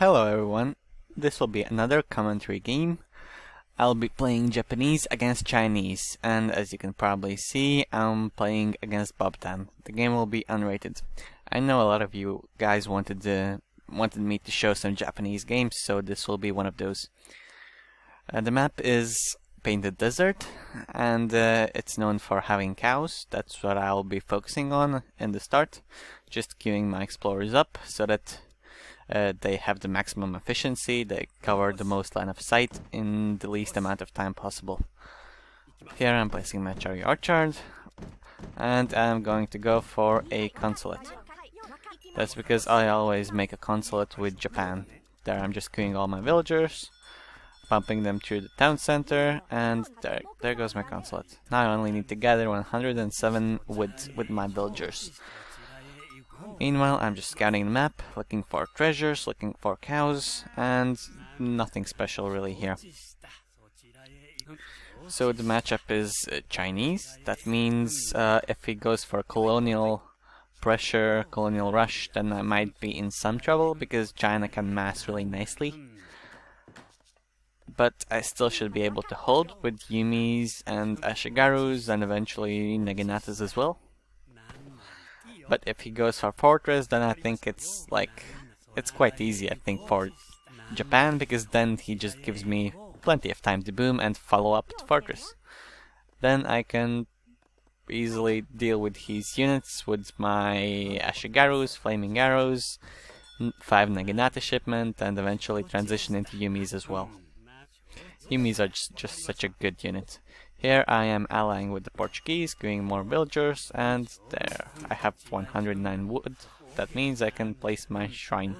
Hello everyone, this will be another commentary game. I'll be playing Japanese against Chinese, and as you can probably see, I'm playing against Bobtan. The game will be unrated. I know a lot of you guys wanted to, wanted me to show some Japanese games, so this will be one of those. Uh, the map is Painted Desert, and uh, it's known for having cows. That's what I'll be focusing on in the start. Just queuing my explorers up so that uh, they have the maximum efficiency, they cover the most line of sight in the least amount of time possible. Here I'm placing my Cherry Orchard, and I'm going to go for a consulate. That's because I always make a consulate with Japan. There I'm just queuing all my villagers, pumping them through the town center, and there, there goes my consulate. Now I only need to gather 107 wood with my villagers. Meanwhile, I'm just scouting the map, looking for treasures, looking for cows, and nothing special really here. So the matchup is uh, Chinese. That means uh, if he goes for colonial pressure, colonial rush, then I might be in some trouble because China can mass really nicely. But I still should be able to hold with Yumis and Ashigarus and eventually Naginatas as well. But if he goes for Fortress, then I think it's like, it's quite easy I think for Japan, because then he just gives me plenty of time to boom and follow up to Fortress. Then I can easily deal with his units with my Ashigarus, Flaming Arrows, 5 Naginata shipment, and eventually transition into Yumis as well. Yumis are just, just such a good unit. Here I am allying with the Portuguese, getting more villagers, and there I have 109 wood. That means I can place my shrine.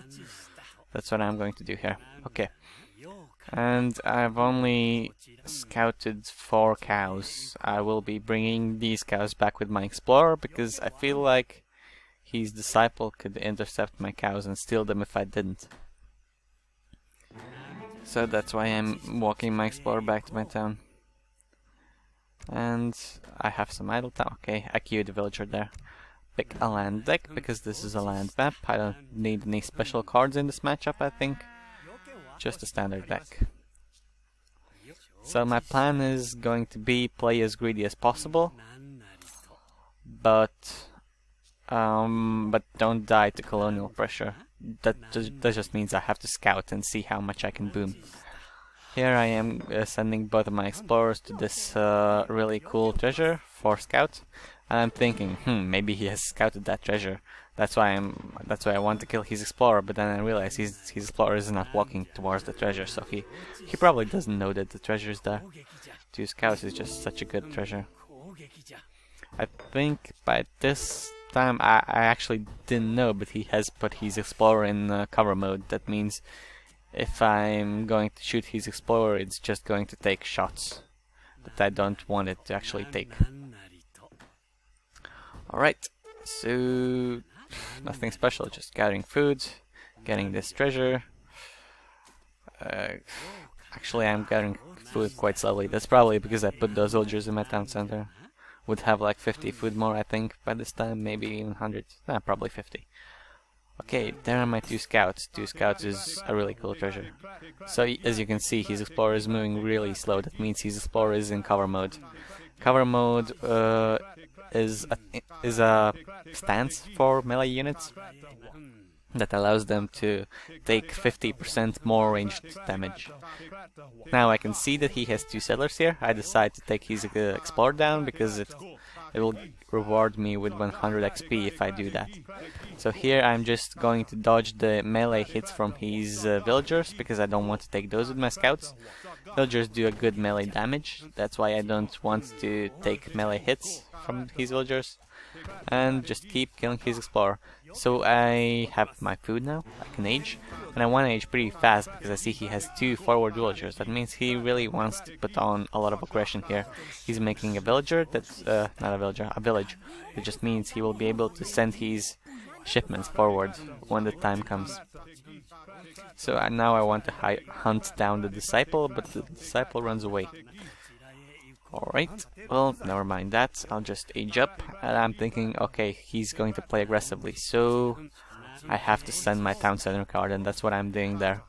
That's what I'm going to do here. Okay. And I've only scouted four cows. I will be bringing these cows back with my explorer because I feel like his disciple could intercept my cows and steal them if I didn't. So that's why I'm walking my explorer back to my town. And I have some idle time. Okay, I queued the villager there. Pick a land deck, because this is a land map. I don't need any special cards in this matchup, I think. Just a standard deck. So my plan is going to be play as greedy as possible. But... Um, but don't die to colonial pressure. That, that just means I have to scout and see how much I can boom. Here I am uh, sending both of my explorers to this uh, really cool treasure for scout, and I'm thinking, hmm, maybe he has scouted that treasure. That's why I'm. That's why I want to kill his explorer. But then I realize his his explorer is not walking towards the treasure, so he he probably doesn't know that the treasure is there. Two scouts is just such a good treasure. I think by this time I, I actually didn't know, but he has put his explorer in uh, cover mode. That means if I'm going to shoot his explorer, it's just going to take shots that I don't want it to actually take. Alright, so nothing special, just gathering food, getting this treasure. Uh, actually, I'm gathering food quite slowly. That's probably because I put those soldiers in my town center. Would have like 50 food more, I think, by this time, maybe even 100. Nah, probably 50. Okay, there are my two scouts. Two scouts is a really cool treasure. So as you can see, his explorer is moving really slow. That means his explorer is in cover mode. Cover mode uh, is a, is a stance for melee units that allows them to take 50% more ranged damage. Now I can see that he has two settlers here. I decide to take his uh, explorer down because it it will reward me with 100 XP if I do that. So here I'm just going to dodge the melee hits from his uh, villagers because I don't want to take those with my scouts. Villagers do a good melee damage, that's why I don't want to take melee hits from his villagers. And just keep killing his explorer. So I have my food now, I can age, and I want to age pretty fast because I see he has two forward villagers. That means he really wants to put on a lot of aggression here. He's making a villager that's, uh, not a villager, a village. It just means he will be able to send his shipments forward when the time comes. So uh, now I want to hunt down the disciple, but the disciple runs away. Alright, well, never mind that. I'll just age up. And I'm thinking, okay, he's going to play aggressively. So I have to send my town center card, and that's what I'm doing there.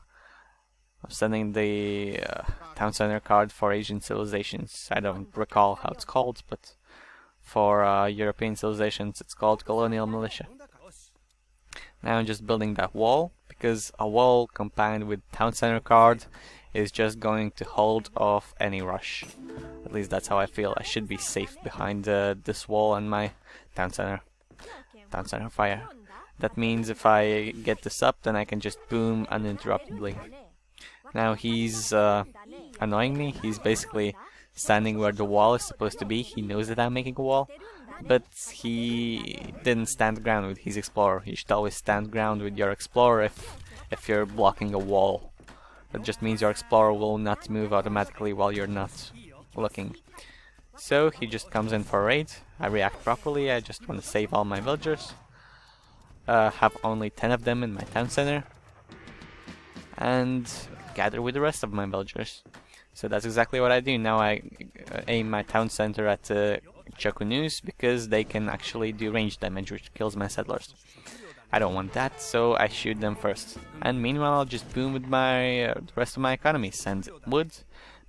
I'm sending the uh, town center card for Asian civilizations. I don't recall how it's called, but for uh, European civilizations it's called colonial militia. Now I'm just building that wall, because a wall combined with town center card is just going to hold off any rush. At least that's how I feel. I should be safe behind uh, this wall and my town center. Town center fire. That means if I get this up, then I can just boom uninterruptedly. Now he's uh, annoying me. He's basically standing where the wall is supposed to be. He knows that I'm making a wall, but he didn't stand ground with his explorer. You should always stand ground with your explorer if if you're blocking a wall. That just means your explorer will not move automatically while you're not looking. So he just comes in for a raid. I react properly. I just want to save all my villagers. Uh, have only 10 of them in my town center. And gather with the rest of my villagers. So that's exactly what I do. Now I uh, aim my town center at uh, Chu Ko Nus because they can actually do range damage which kills my settlers. I don't want that, so I shoot them first. And meanwhile I'll just boom with my uh, the rest of my economy. Send wood,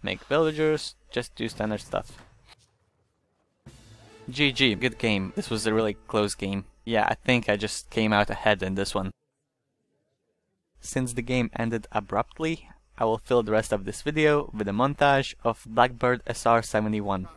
make villagers, just do standard stuff. GG, good game. This was a really close game. Yeah, I think I just came out ahead in this one. Since the game ended abruptly, I will fill the rest of this video with a montage of Blackbird SR-71.